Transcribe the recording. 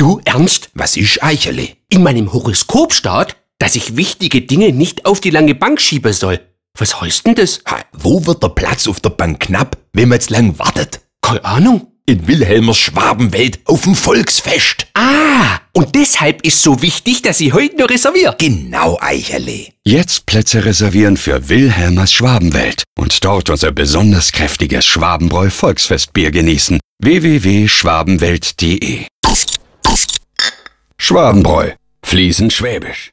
Du ernst? Was ist Eichele? In meinem Horoskop steht, dass ich wichtige Dinge nicht auf die lange Bank schieben soll. Was heißt denn das? Ha, wo wird der Platz auf der Bank knapp, wenn man jetzt lang wartet? Keine Ahnung. In Wilhelmers Schwabenwelt auf dem Volksfest. Ah, und deshalb ist so wichtig, dass ich heute noch reserviere. Genau, Eichele. Jetzt Plätze reservieren für Wilhelmers Schwabenwelt und dort unser besonders kräftiges Schwabenbräu Volksfestbier genießen. www.schwabenwelt.de Schwabenbräu. Fließend Schwäbisch.